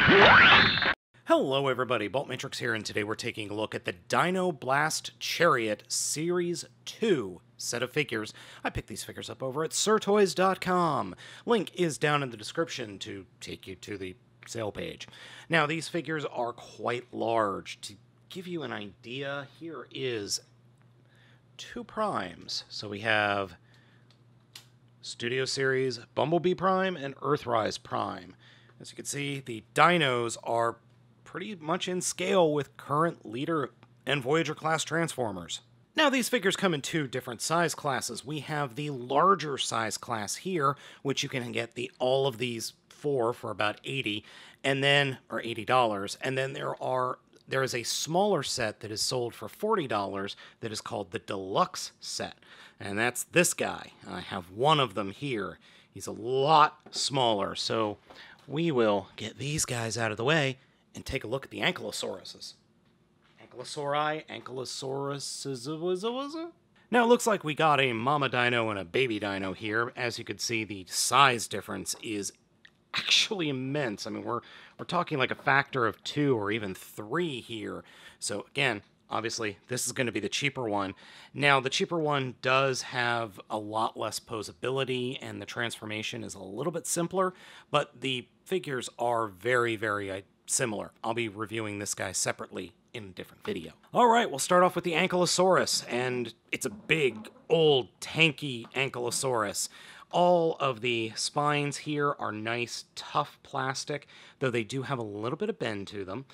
Hello everybody, Balt Matrix here, and today we're taking a look at the Dino Blast Chariot Series 2 set of figures. I picked these figures up over at Sirtoys.com. Link is down in the description to take you to the sale page. Now, these figures are quite large. To give you an idea, here is two primes. So we have Studio Series Bumblebee Prime and Earthrise Prime. As you can see, the dinos are pretty much in scale with current Leader and Voyager class Transformers. Now, these figures come in two different size classes. We have the larger size class here, which you can get the all of these for for about 80 and then or $80 and then there are there is a smaller set that is sold for $40 that is called the deluxe set and that's this guy i have one of them here he's a lot smaller so we will get these guys out of the way and take a look at the ankylosauruses ankylosauri ankylosauruses now it looks like we got a mama dino and a baby dino here. As you can see, the size difference is actually immense. I mean, we're we're talking like a factor of two or even three here. So again, obviously this is going to be the cheaper one. Now the cheaper one does have a lot less posability and the transformation is a little bit simpler, but the figures are very, very uh, similar. I'll be reviewing this guy separately in a different video. All right, we'll start off with the Ankylosaurus, and it's a big, old, tanky Ankylosaurus. All of the spines here are nice, tough plastic, though they do have a little bit of bend to them,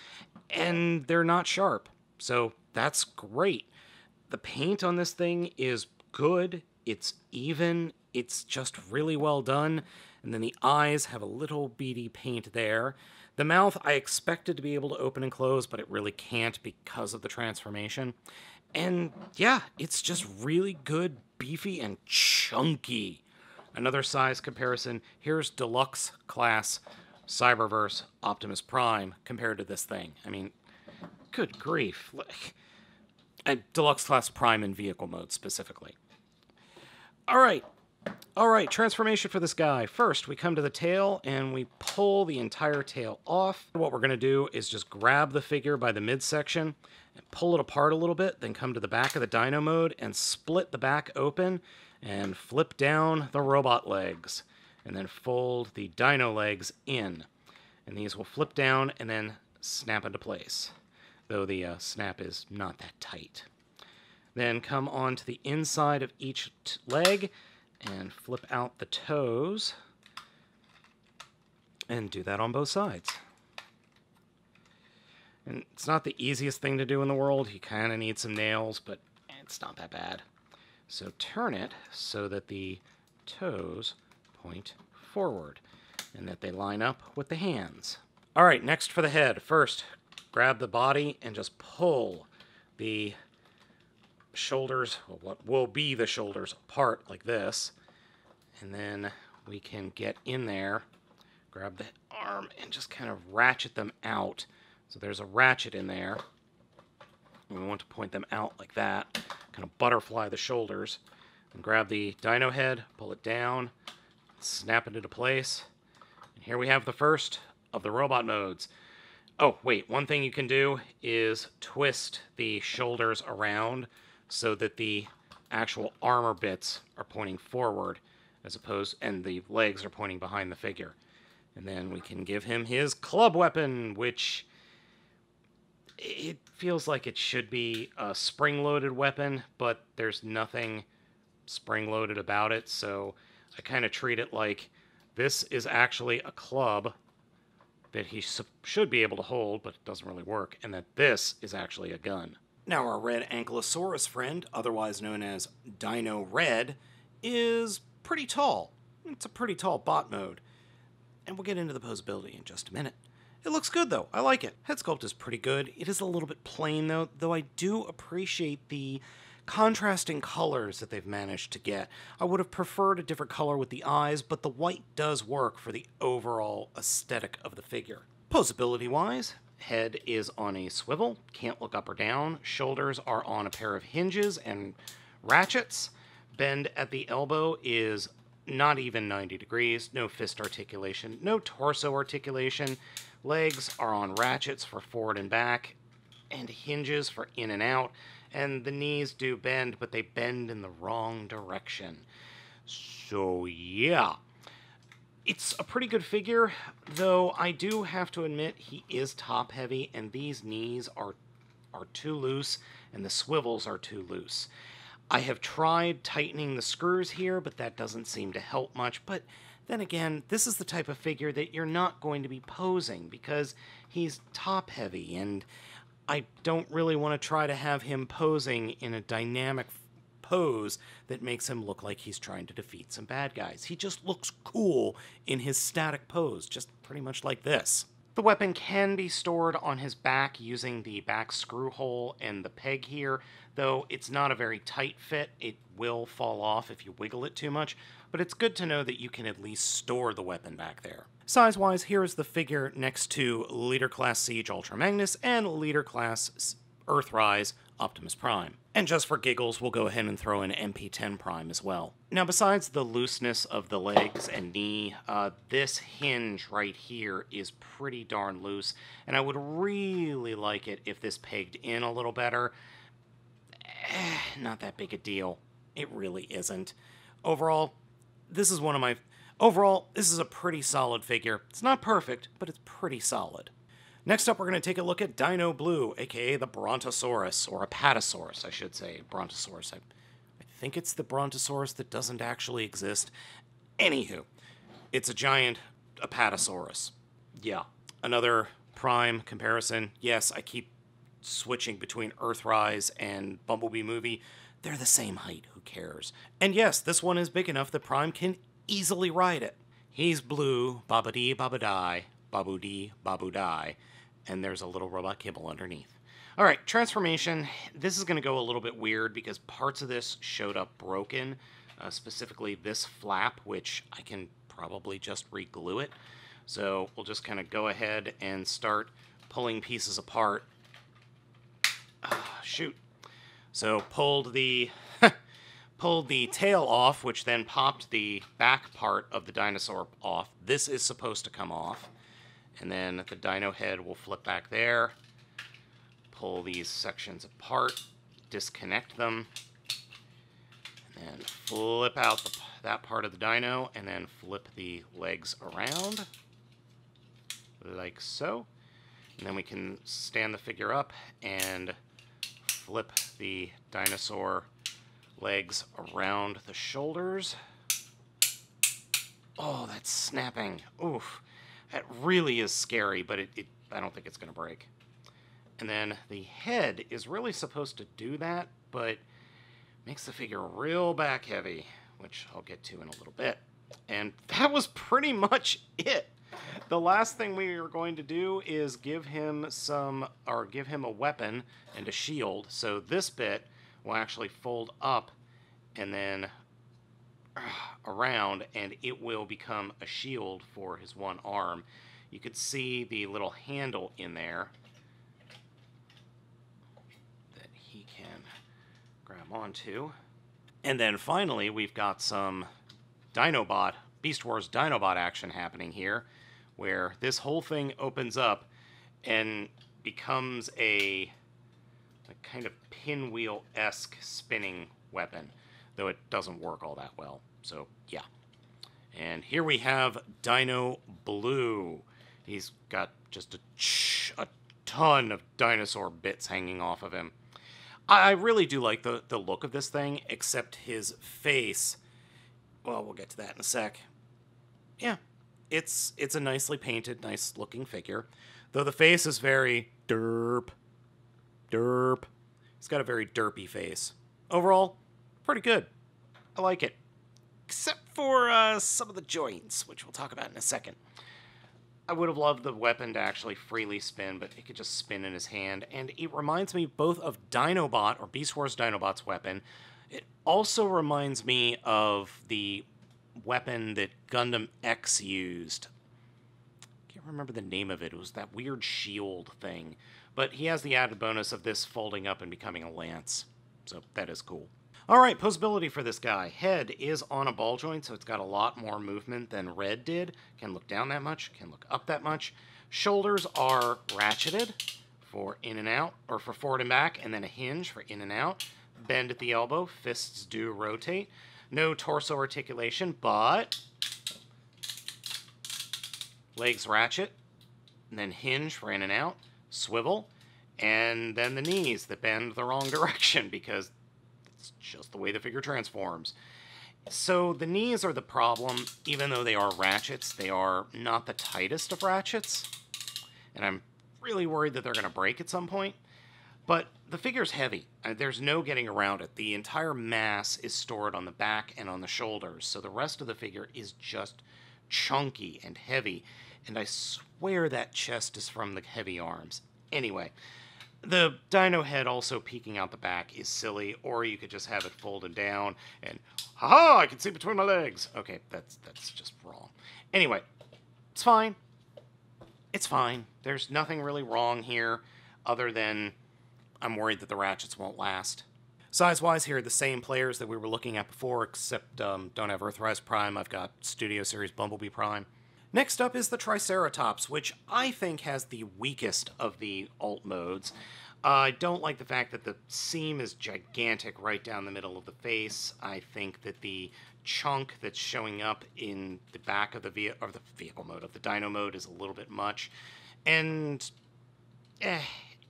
and they're not sharp, so that's great. The paint on this thing is good, it's even, it's just really well done, and then the eyes have a little beady paint there. The mouth I expected to be able to open and close, but it really can't because of the transformation. And yeah, it's just really good, beefy, and chunky. Another size comparison, here's deluxe class Cyberverse Optimus Prime compared to this thing. I mean, good grief. And deluxe class Prime in vehicle mode specifically. All right. All right, transformation for this guy. First, we come to the tail and we pull the entire tail off. What we're going to do is just grab the figure by the midsection and pull it apart a little bit, then come to the back of the dino mode and split the back open and flip down the robot legs and then fold the dino legs in. And these will flip down and then snap into place, though the uh, snap is not that tight. Then come on to the inside of each leg and flip out the toes and do that on both sides. And it's not the easiest thing to do in the world. You kind of need some nails, but it's not that bad. So turn it so that the toes point forward and that they line up with the hands. All right, next for the head. First, grab the body and just pull the shoulders, what will be the shoulders, apart like this. And then we can get in there, grab the arm, and just kind of ratchet them out. So there's a ratchet in there. We want to point them out like that, kind of butterfly the shoulders. And grab the dino head, pull it down, snap it into place. And here we have the first of the robot modes. Oh, wait, one thing you can do is twist the shoulders around so that the actual armor bits are pointing forward as opposed and the legs are pointing behind the figure. And then we can give him his club weapon, which it feels like it should be a spring-loaded weapon, but there's nothing spring-loaded about it, so I kind of treat it like this is actually a club that he should be able to hold, but it doesn't really work, and that this is actually a gun. Now, our red Ankylosaurus friend, otherwise known as Dino Red, is pretty tall. It's a pretty tall bot mode. And we'll get into the posability in just a minute. It looks good though. I like it. Head sculpt is pretty good. It is a little bit plain though, though I do appreciate the contrasting colors that they've managed to get. I would have preferred a different color with the eyes, but the white does work for the overall aesthetic of the figure. Posability wise, head is on a swivel, can't look up or down. Shoulders are on a pair of hinges and ratchets. Bend at the elbow is not even 90 degrees, no fist articulation, no torso articulation. Legs are on ratchets for forward and back, and hinges for in and out, and the knees do bend, but they bend in the wrong direction. So, yeah. It's a pretty good figure, though I do have to admit he is top heavy, and these knees are are too loose, and the swivels are too loose. I have tried tightening the screws here, but that doesn't seem to help much. But then again, this is the type of figure that you're not going to be posing because he's top heavy, and I don't really want to try to have him posing in a dynamic pose that makes him look like he's trying to defeat some bad guys. He just looks cool in his static pose, just pretty much like this. The weapon can be stored on his back using the back screw hole and the peg here, though it's not a very tight fit. It will fall off if you wiggle it too much, but it's good to know that you can at least store the weapon back there. Size-wise, here is the figure next to Leader Class Siege Ultra Magnus and Leader Class Earthrise Optimus Prime. And just for giggles, we'll go ahead and throw in MP10 Prime as well. Now, besides the looseness of the legs and knee, uh, this hinge right here is pretty darn loose, and I would really like it if this pegged in a little better. Eh, not that big a deal. It really isn't. Overall, this is one of my... Overall, this is a pretty solid figure. It's not perfect, but it's pretty solid. Next up, we're going to take a look at Dino Blue, aka the Brontosaurus, or Apatosaurus, I should say. Brontosaurus. I, I think it's the Brontosaurus that doesn't actually exist. Anywho, it's a giant Apatosaurus. Yeah. Another prime comparison. Yes, I keep switching between Earthrise and Bumblebee Movie. They're the same height, who cares? And yes, this one is big enough that Prime can easily ride it. He's blue, babadee babadai, baboo babudai and there's a little robot kibble underneath. All right, transformation. This is going to go a little bit weird because parts of this showed up broken, uh, specifically this flap, which I can probably just reglue it. So we'll just kind of go ahead and start pulling pieces apart. Ah, shoot. So pulled the pulled the tail off, which then popped the back part of the dinosaur off. This is supposed to come off. And then the dino head will flip back there, pull these sections apart, disconnect them, and then flip out the, that part of the dino, and then flip the legs around, like so. And then we can stand the figure up and flip the dinosaur legs around the shoulders. Oh, that's snapping. Oof. That really is scary, but it, it I don't think it's going to break. And then the head is really supposed to do that, but makes the figure real back heavy, which I'll get to in a little bit. And that was pretty much it. The last thing we are going to do is give him some, or give him a weapon and a shield. So this bit will actually fold up and then around and it will become a shield for his one arm. You could see the little handle in there that he can grab onto. And then finally, we've got some Dinobot, Beast Wars Dinobot action happening here, where this whole thing opens up and becomes a, a kind of pinwheel-esque spinning weapon though it doesn't work all that well. So, yeah. And here we have Dino Blue. He's got just a, a ton of dinosaur bits hanging off of him. I really do like the, the look of this thing, except his face. Well, we'll get to that in a sec. Yeah, it's it's a nicely painted, nice looking figure. Though the face is very derp. Derp. He's got a very derpy face. Overall, pretty good. I like it. Except for uh, some of the joints, which we'll talk about in a second. I would have loved the weapon to actually freely spin, but it could just spin in his hand. And it reminds me both of Dinobot, or Beast Wars Dinobot's weapon. It also reminds me of the weapon that Gundam X used. I can't remember the name of it. It was that weird shield thing. But he has the added bonus of this folding up and becoming a lance. So that is cool. All right, posability for this guy. Head is on a ball joint, so it's got a lot more movement than Red did. Can look down that much, can look up that much. Shoulders are ratcheted for in and out, or for forward and back, and then a hinge for in and out. Bend at the elbow, fists do rotate. No torso articulation, but legs ratchet, and then hinge for in and out, swivel, and then the knees that bend the wrong direction because the way the figure transforms. So the knees are the problem, even though they are ratchets, they are not the tightest of ratchets, and I'm really worried that they're going to break at some point. But the figure's heavy. Uh, There's no getting around it. The entire mass is stored on the back and on the shoulders, so the rest of the figure is just chunky and heavy. And I swear that chest is from the heavy arms. Anyway, the dino head also peeking out the back is silly, or you could just have it folded down and, haha, I can see between my legs. Okay, that's that's just wrong. Anyway, it's fine. It's fine. There's nothing really wrong here, other than I'm worried that the ratchets won't last. Size-wise, here are the same players that we were looking at before, except um, don't have Earthrise Prime. I've got Studio Series Bumblebee Prime. Next up is the Triceratops, which I think has the weakest of the alt modes. I don't like the fact that the seam is gigantic right down the middle of the face. I think that the chunk that's showing up in the back of the ve- the vehicle mode of the dino mode is a little bit much, and eh,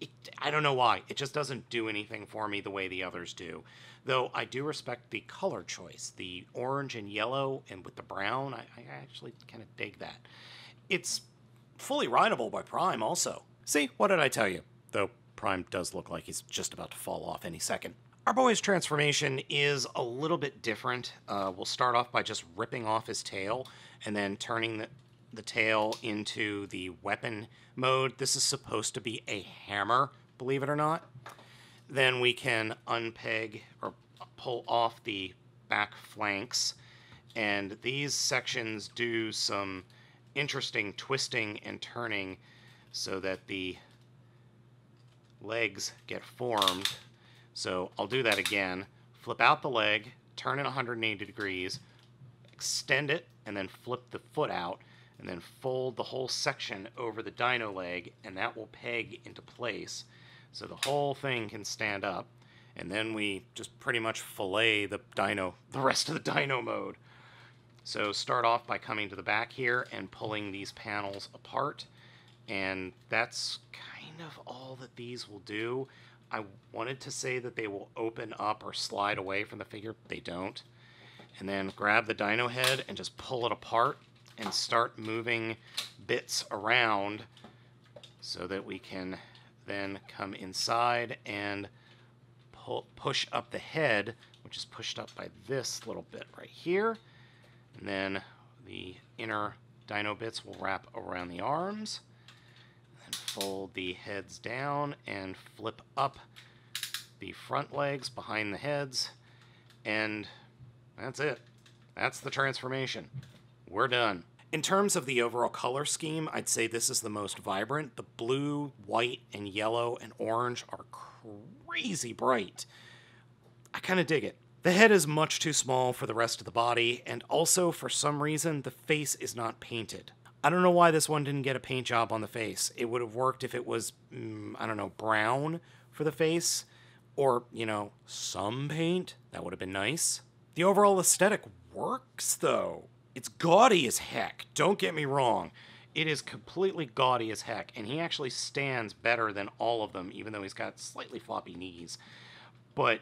it, I don't know why. It just doesn't do anything for me the way the others do. Though I do respect the color choice. The orange and yellow and with the brown, I, I actually kind of dig that. It's fully rideable by Prime also. See, what did I tell you? Though Prime does look like he's just about to fall off any second. Our boy's transformation is a little bit different. Uh, we'll start off by just ripping off his tail and then turning the, the tail into the weapon mode. This is supposed to be a hammer, believe it or not. Then we can unpeg or pull off the back flanks. And these sections do some interesting twisting and turning so that the legs get formed. So I'll do that again. Flip out the leg, turn it 180 degrees, extend it, and then flip the foot out, and then fold the whole section over the dino leg, and that will peg into place. So the whole thing can stand up. And then we just pretty much fillet the dino, the rest of the dino mode. So start off by coming to the back here and pulling these panels apart. And that's kind of all that these will do. I wanted to say that they will open up or slide away from the figure. They don't. And then grab the dino head and just pull it apart and start moving bits around so that we can then come inside and pull, push up the head, which is pushed up by this little bit right here. And then the inner dino bits will wrap around the arms. And fold the heads down and flip up the front legs behind the heads. And that's it. That's the transformation. We're done. In terms of the overall color scheme, I'd say this is the most vibrant. The blue, white, and yellow and orange are crazy bright. I kind of dig it. The head is much too small for the rest of the body, and also, for some reason, the face is not painted. I don't know why this one didn't get a paint job on the face. It would have worked if it was, mm, I don't know, brown for the face, or, you know, some paint. That would have been nice. The overall aesthetic works, though. It's gaudy as heck, don't get me wrong. It is completely gaudy as heck, and he actually stands better than all of them, even though he's got slightly floppy knees. But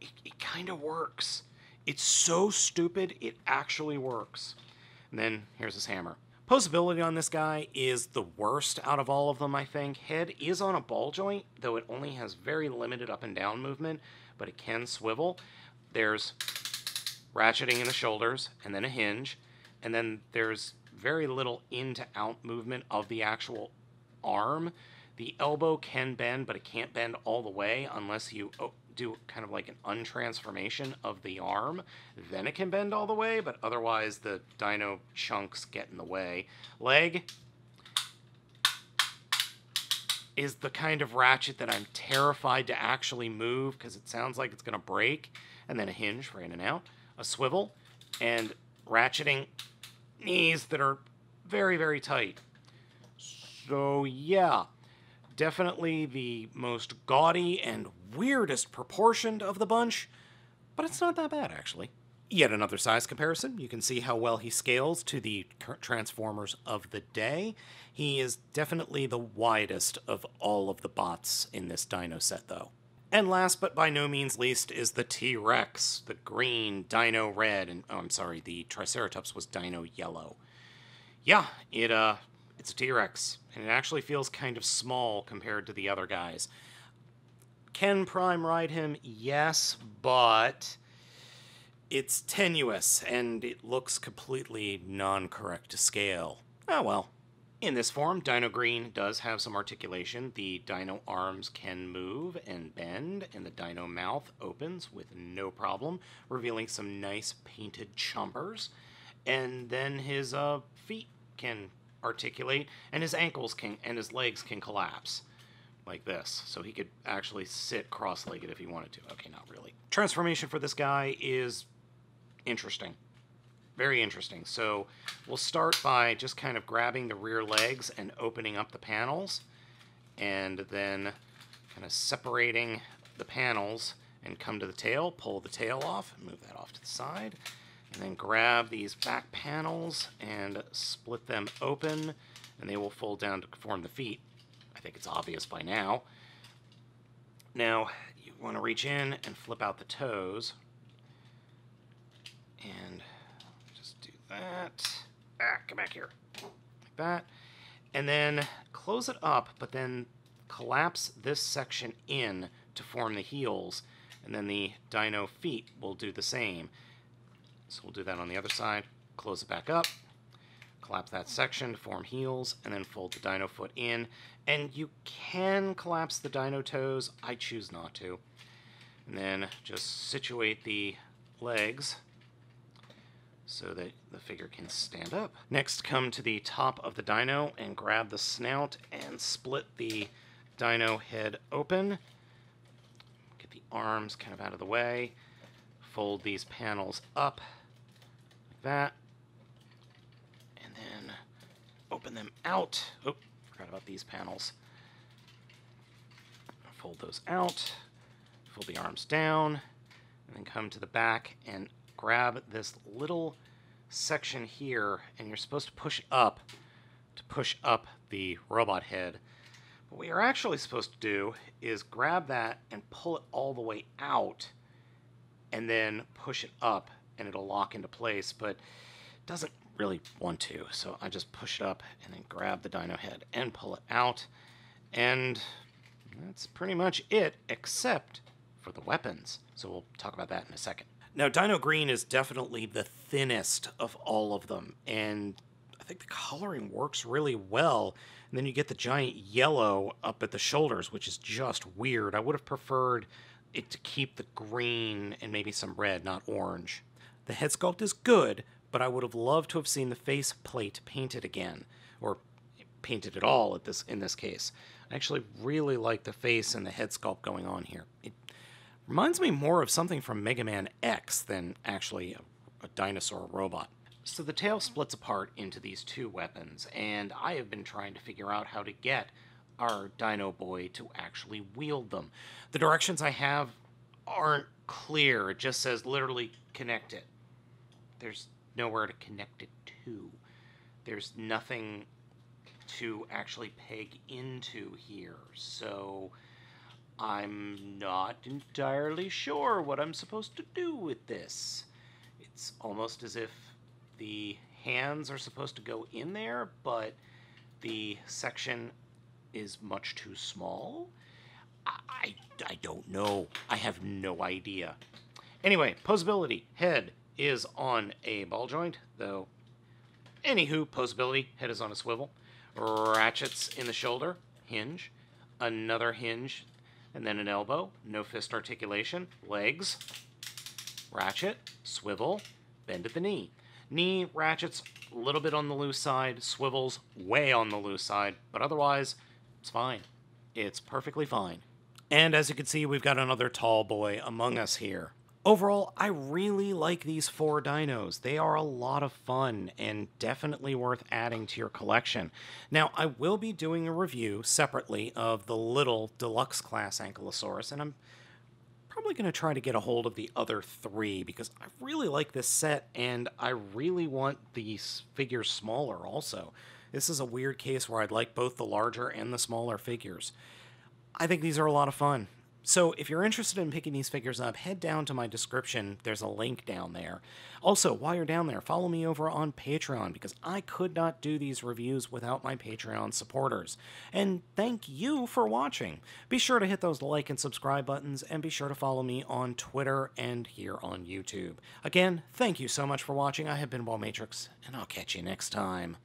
it, it kind of works. It's so stupid, it actually works. And then here's his hammer. Posability on this guy is the worst out of all of them, I think. Head is on a ball joint, though it only has very limited up and down movement, but it can swivel. There's ratcheting in the shoulders, and then a hinge, and then there's very little in to out movement of the actual arm. The elbow can bend, but it can't bend all the way unless you oh, do kind of like an untransformation of the arm. Then it can bend all the way, but otherwise the dino chunks get in the way. Leg is the kind of ratchet that I'm terrified to actually move because it sounds like it's going to break. and then a hinge for in and out, a swivel, and ratcheting knees that are very, very tight. So, yeah, definitely the most gaudy and weirdest proportioned of the bunch, but it's not that bad, actually. Yet another size comparison. You can see how well he scales to the Transformers of the day. He is definitely the widest of all of the bots in this dino set, though. And last but by no means least is the T Rex, the green, dino red, and oh, I'm sorry, the Triceratops was dino yellow. Yeah, it uh, it's a T Rex, and it actually feels kind of small compared to the other guys. Can Prime ride him? Yes, but it's tenuous and it looks completely non correct to scale. Oh well. In this form, Dino Green does have some articulation. The dino arms can move and bend, and the dino mouth opens with no problem, revealing some nice painted chompers. And then his uh, feet can articulate, and his ankles can and his legs can collapse like this. So he could actually sit cross-legged if he wanted to. Okay, not really. Transformation for this guy is interesting. Very interesting. So we'll start by just kind of grabbing the rear legs and opening up the panels, and then kind of separating the panels and come to the tail, pull the tail off, move that off to the side, and then grab these back panels and split them open, and they will fold down to form the feet. I think it's obvious by now. Now, you want to reach in and flip out the toes, and that. Ah, come back here. Like that. And then close it up, but then collapse this section in to form the heels. And then the dino feet will do the same. So we'll do that on the other side. Close it back up. Collapse that section to form heels, and then fold the dino foot in. And you can collapse the dino toes. I choose not to. And then just situate the legs so that the figure can stand up. Next, come to the top of the dino and grab the snout and split the dino head open. Get the arms kind of out of the way. Fold these panels up like that. And then open them out. Oh, forgot about these panels. Fold those out. Fold the arms down. And then come to the back and grab this little section here, and you're supposed to push up to push up the robot head. What we are actually supposed to do is grab that and pull it all the way out, and then push it up, and it'll lock into place, but doesn't really want to, so I just push it up and then grab the dino head and pull it out, and that's pretty much it, except for the weapons. So we'll talk about that in a second. Now, Dino Green is definitely the thinnest of all of them, and I think the coloring works really well. And then you get the giant yellow up at the shoulders, which is just weird. I would have preferred it to keep the green and maybe some red, not orange. The head sculpt is good, but I would have loved to have seen the face plate painted again, or painted at all at this in this case. I actually really like the face and the head sculpt going on here. It Reminds me more of something from Mega Man X than actually a, a dinosaur robot. So the tail splits apart into these two weapons, and I have been trying to figure out how to get our Dino Boy to actually wield them. The directions I have aren't clear. It just says literally connect it. There's nowhere to connect it to. There's nothing to actually peg into here. So I'm not entirely sure what I'm supposed to do with this. It's almost as if the hands are supposed to go in there, but the section is much too small. I, I don't know. I have no idea. Anyway, posability. Head is on a ball joint, though. Anywho, posability. Head is on a swivel. Ratchets in the shoulder. Hinge. Another hinge and then an elbow, no fist articulation, legs, ratchet, swivel, bend at the knee. Knee ratchets a little bit on the loose side, swivels way on the loose side, but otherwise, it's fine. It's perfectly fine. And as you can see, we've got another tall boy among us here. Overall, I really like these four dinos. They are a lot of fun and definitely worth adding to your collection. Now, I will be doing a review separately of the little deluxe class Ankylosaurus, and I'm probably going to try to get a hold of the other three because I really like this set and I really want these figures smaller also. This is a weird case where I'd like both the larger and the smaller figures. I think these are a lot of fun. So if you're interested in picking these figures up, head down to my description. There's a link down there. Also, while you're down there, follow me over on Patreon because I could not do these reviews without my Patreon supporters. And thank you for watching. Be sure to hit those like and subscribe buttons and be sure to follow me on Twitter and here on YouTube. Again, thank you so much for watching. I have been Balt Matrix, and I'll catch you next time.